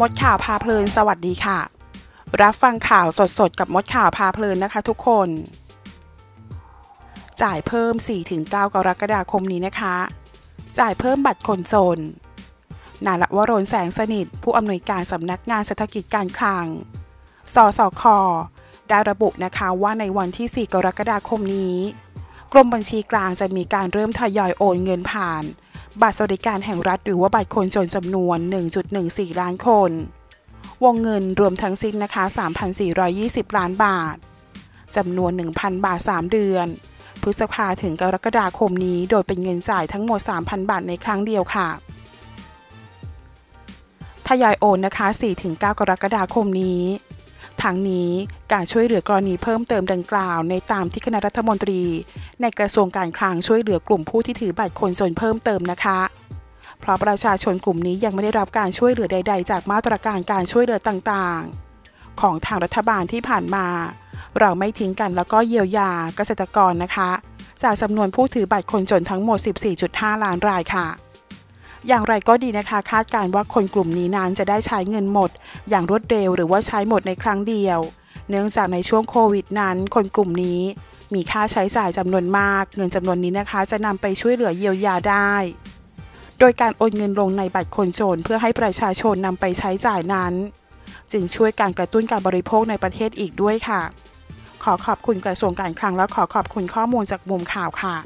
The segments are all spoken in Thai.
มดข่าวพาเพลินสวัสดีค่ะ รับฟังข่าวสดๆ กับมดข่าวพาเพลินนะคะทุกคน จ่ายเพิ่ม 4-9 กรกฎาคมนี้นะคะ จ่ายเพิ่มบัตรคนจนนาละวรนแสงสนิท ผู้อำนวยการสำนักงานเศรษฐกิจการคลัง สสค ได้ระบุนะคะว่าในวันที่ 4 กรกฎาคมนี้ กรมบัญชีกลางจะมีการเริ่มทยอยโอนเงินผ่าน บัตรสวัสดิการแห่งรัฐหรือว่าบัตรคนจนจำนวน 1.14 ล้านคน วงเงินรวมทั้งสิ้นนะคะ 3,420 ล้านบาท จำนวน 1,000 บาท 3 เดือน พฤษภาถึงกรกฎาคมนี้ โดยเป็นเงินจ่ายทั้งหมด 3,000 บาทในครั้งเดียวค่ะ ทยอยโอนนะคะ 4-9 กรกฎาคมนี้ ทั้งนี้การช่วยเหลือกรณีเพิ่มเติมดังกล่าว ในตามที่คณะรัฐมนตรี ในกระทรวงการคลังช่วยเหลือกลุ่มผู้ที่ถือบัตรคนจนเพิ่มเติมนะคะ เพราะประชาชนกลุ่มนี้ยังไม่ได้รับการช่วยเหลือใด ๆ จากมาตรการการช่วยเหลือต่างๆ ของทางรัฐบาลที่ผ่านมา เราไม่ทิ้งกันแล้วก็เยียวยาเกษตรกรนะคะ จากจำนวนผู้ถือบัตรคนจนทั้งหมด 14.5 ล้านรายค่ะ อย่างไรก็ดีนะคะ คาดการว่าคนกลุ่มนี้นั้นจะได้ใช้เงินหมด อย่างรวดเร็วหรือว่าใช้หมดในครั้งเดียว เนื่องจากในช่วงโควิดนั้น คนกลุ่มนี้มีค่าใช้จ่ายจำนวนมาก เงินจำนวนนี้นะคะ จะนำไปช่วยเหลือเยียวยาได้ โดยการโอนเงินลงในบัตรคนจนเพื่อให้ประชาชนนำไปใช้จ่ายนั้น จึงช่วยการกระตุ้นการบริโภคในประเทศอีกด้วยค่ะ ขอขอบคุณกระทรวงการคลังและขอขอบคุณข้อมูลจากมุมข่าวค่ะ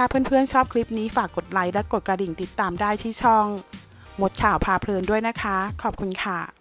ถ้าเพื่อนๆชอบคลิปนี้ฝากกดไลค์และกดกระดิ่งติดตามได้ที่ช่อง หมดข่าวพาเพลินด้วยนะคะ ขอบคุณค่ะ